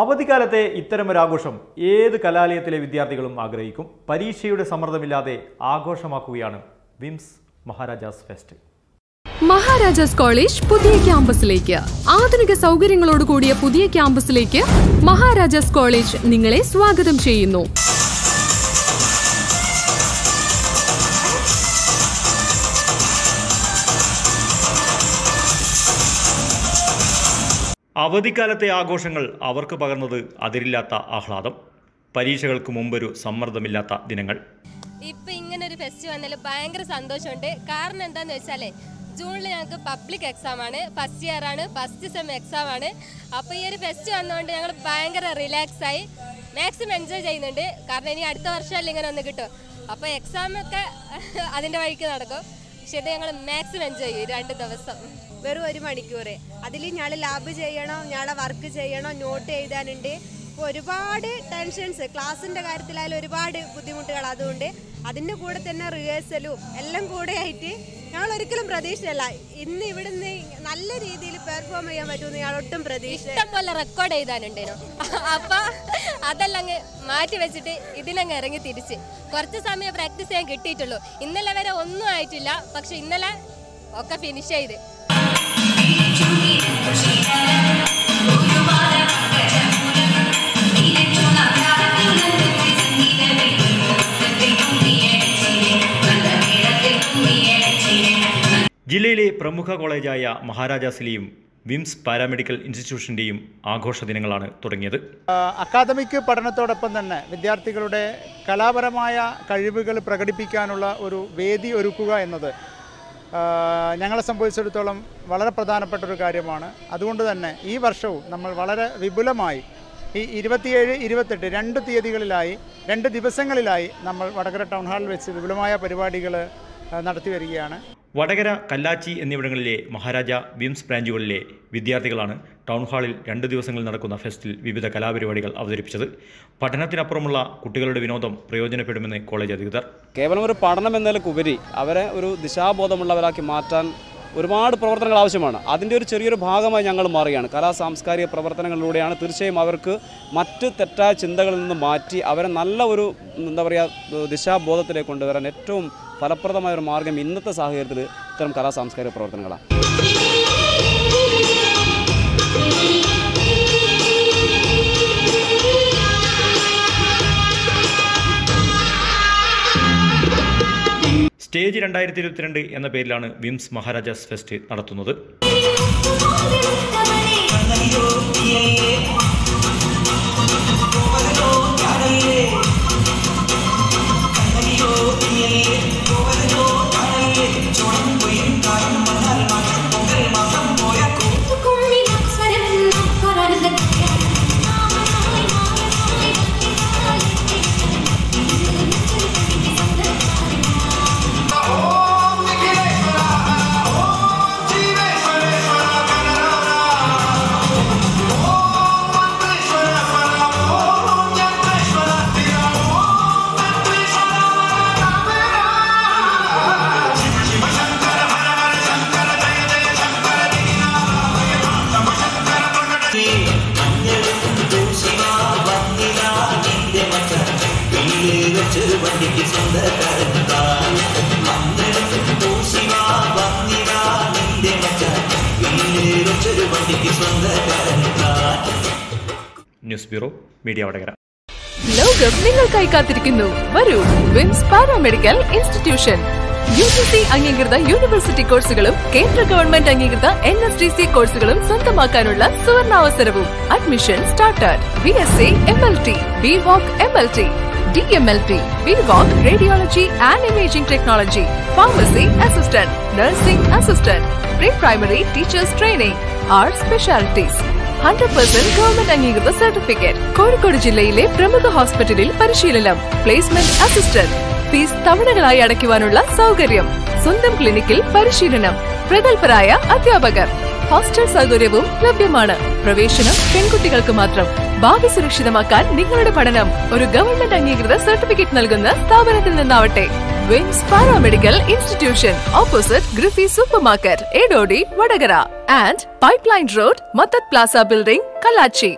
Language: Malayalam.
അവധിക്കാലത്തെ ഇത്തരമൊരാഘോഷം ഏത് കലാലയത്തിലെ വിദ്യാർത്ഥികളും ആഗ്രഹിക്കും. പരീക്ഷയുടെ സമ്മർദ്ദമില്ലാതെ ആഘോഷമാക്കുകയാണ് വിംസ് മഹാരാജാസ് ഫെസ്റ്റ്. മഹാരാജാസ് കോളേജ് പുതിയ ക്യാമ്പസിലേക്ക്. ആധുനിക സൗകര്യങ്ങളോട് കൂടിയ പുതിയ ക്യാമ്പസിലേക്ക് മഹാരാജാസ് കോളേജ് നിങ്ങളെ സ്വാഗതം ചെയ്യുന്നു. അവധിക്കാലത്തെ ആഘോഷങ്ങൾ അവർക്ക് പകർന്നത് അതിരില്ലാത്ത ആഹ്ലാദം. പരീക്ഷകൾക്ക് മുമ്പൊരു സമ്മർദ്ദമില്ലാത്ത ദിനങ്ങൾ. ഇപ്പൊ ഇങ്ങനെ ഒരു ഫെസ്റ്റ് വന്നതിൽ ഭയങ്കര സന്തോഷമുണ്ട്. കാരണം എന്താന്ന് വെച്ചാലേ ജൂണിൽ ഞങ്ങൾക്ക് പബ്ലിക് എക്സാം ആണ്. ഫസ്റ്റ് ഇയർ ആണ്. ഫസ്റ്റ് സെം എക്സാം ആണ്. അപ്പൊ ഈ ഒരു ഫെസ്റ്റ് വന്നതുകൊണ്ട് ഞങ്ങൾ ഭയങ്കര റിലാക്സ് ആയി. മാക്സിമം എൻജോയ് ചെയ്യുന്നുണ്ട്. കാരണം ഇനി അടുത്ത വർഷമല്ലേ ഇങ്ങനെ ഒന്ന് കിട്ടും. അപ്പൊ എക്സാം ഒക്കെ അതിന്റെ വഴിക്ക് നടക്കും. പക്ഷെ ഞങ്ങൾ മാക്സിമം എൻജോയ് ചെയ്യും. രണ്ട് ദിവസം. വെറും ഒരു മണിക്കൂർ അതിൽ ഞാൻ ലാബ് ചെയ്യണോ ഞാളെ വർക്ക് ചെയ്യണോ നോട്ട് എഴുതാനുണ്ട്. അപ്പോൾ ഒരുപാട് ടെൻഷൻസ് ക്ലാസ്സിന്റെ കാര്യത്തിലായാലും ഒരുപാട് ബുദ്ധിമുട്ടുകൾ അതുകൊണ്ട് അതിന്റെ കൂടെ തന്നെ റിഹേഴ്സലും എല്ലാം കൂടെ ആയിട്ട് ഞങ്ങൾ ഒരിക്കലും പ്രതീക്ഷയല്ല. ഇന്ന് ഇവിടുന്ന് നല്ല രീതിയിൽ പെർഫോം ചെയ്യാൻ പറ്റുമെന്ന് ഞങ്ങൾ ഒട്ടും പ്രതീക്ഷ പോലെ റെക്കോർഡ് എഴുതാനുണ്ടേനു. അപ്പൊ അതെല്ലാം അങ്ങ് മാറ്റി വെച്ചിട്ട് ഇതിനങ്ങ് ഇറങ്ങി തിരിച്ച്. കുറച്ച് സമയം പ്രാക്ടീസ് ചെയ്യാൻ കിട്ടിയിട്ടുള്ളൂ. ഇന്നലെ വരെ ഒന്നും ആയിട്ടില്ല. പക്ഷെ ഇന്നലെ ഒക്കെ ഫിനിഷ് ചെയ്ത്. ജില്ലയിലെ പ്രമുഖ കോളേജായ മഹാരാജാസിലെയും വിംസ് പാരാമെഡിക്കൽ ഇൻസ്റ്റിറ്റ്യൂഷന്റെയും ആഘോഷ ദിനങ്ങളാണ് തുടങ്ങിയത് അക്കാദമിക് പഠനത്തോടൊപ്പം തന്നെ വിദ്യാർത്ഥികളുടെ കലാപരമായ കഴിവുകൾ പ്രകടിപ്പിക്കാനുള്ള ഒരു വേദി ഒരുക്കുക എന്നത് ഞങ്ങളെ സംബന്ധിച്ചിടത്തോളം വളരെ പ്രധാനപ്പെട്ട ഒരു കാര്യമാണ്. അതുകൊണ്ട് തന്നെ ഈ വർഷവും നമ്മൾ വളരെ വിപുലമായി ഈ ഇരുപത്തിയേഴ് ഇരുപത്തെട്ട് രണ്ട് തീയതികളിലായി രണ്ട് ദിവസങ്ങളിലായി നമ്മൾ വടകര ടൗൺ ഹാളിൽ വെച്ച് വിപുലമായ പരിപാടികൾ നടത്തി വരികയാണ്. വടകര കല്ലാച്ചി എന്നിവിടങ്ങളിലെ മഹാരാജ വിംസ് ബ്രാഞ്ചുകളിലെ വിദ്യാർത്ഥികളാണ് ടൗൺ ഹാളിൽ രണ്ട് ദിവസങ്ങളിൽ നടക്കുന്ന ഫെസ്റ്റിൽ വിവിധ കലാപരിപാടികൾ അവതരിപ്പിച്ചത്. പഠനത്തിനപ്പുറമുള്ള കുട്ടികളുടെ വിനോദം പ്രയോജനപ്പെടുമെന്ന് കോളേജ് അധികൃതർ. കേവലം ഒരു പഠനം എന്നതിലുപരി അവരെ ഒരു ദിശാബോധമുള്ളവരാക്കി മാറ്റാൻ ഒരുപാട് പ്രവർത്തനങ്ങൾ ആവശ്യമാണ്. അതിന്റെ ഒരു ചെറിയൊരു ഭാഗമായി ഞങ്ങൾ മാറുകയാണ്. കലാ സാംസ്കാരിക പ്രവർത്തനങ്ങളിലൂടെയാണ് തീർച്ചയായും അവർക്ക് മറ്റ് തെറ്റായ ചിന്തകളിൽ നിന്ന് മാറ്റി അവരെ നല്ല ഒരു എന്താ പറയുക ദിശാബോധത്തിലേക്ക് കൊണ്ടുവരാൻ ഏറ്റവും ഫലപ്രദമായ ഒരു മാർഗം ഇന്നത്തെ സാഹചര്യത്തിൽ ഇത്തരം കലാ സാംസ്കാരിക പ്രവർത്തനങ്ങളാണ്. സ്റ്റേജ് രണ്ടായിരത്തി ഇരുപത്തിരണ്ട് എന്ന പേരിലാണ് വിംസ് മഹാരാജാസ് ഫെസ്റ്റ് നടത്തുന്നത്. News bureau media Vadakara. ലോകം നിങ്ങൾക്കായി കാത്തിരിക്കുന്നു. വരൂ വിംസ് paramedical institution. U G C അംഗീകൃത യൂണിവേഴ്സിറ്റി കോഴ്സുകളും കേന്ദ്ര ഗവൺമെന്റ് അംഗീകൃത എൻ എസ് ഡി സി കോഴ്സുകളും സ്വന്തമാക്കാനുള്ള സുവർണാവസരവും. Admission started B S C M L T B voc M L T D M L T B voc radiology and imaging technology pharmacy assistant nursing assistant pre primary teachers training arts specialities hundred percent government അംഗീകൃത സർട്ടിഫിക്കറ്റ് കോഴിക്കോട് ജില്ലയിലെ പ്രമുഖ ഹോസ്പിറ്റലിൽ പരിശീലനം. പ്ലേസ്മെന്റ് അസിസ്റ്റന്റ് ഫീസ് തവണകളായി അടയ്ക്കുവാനുള്ള സൗകര്യം. സ്വന്തം ക്ലിനിക്കിൽ പരിശീലനം. പ്രഗത്ഭരായ അധ്യാപകർ. ഹോസ്റ്റൽ സൗകര്യവും ലഭ്യമാണ്. പ്രവേശനം പെൺകുട്ടികൾക്ക് മാത്രം. ഭാവി സുരക്ഷിതമാക്കാൻ നിങ്ങളുടെ പഠനം. ഒരു ഗവൺമെന്റ് അംഗീകൃത സർട്ടിഫിക്കറ്റ് നൽകുന്ന സ്ഥാപനത്തിൽ നിന്നാവട്ടെ. VIMS paramedical institution opposite ഗ്രിഫി super market Edodi Vadakara and pipeline road മത്തത് plaza building Kalachi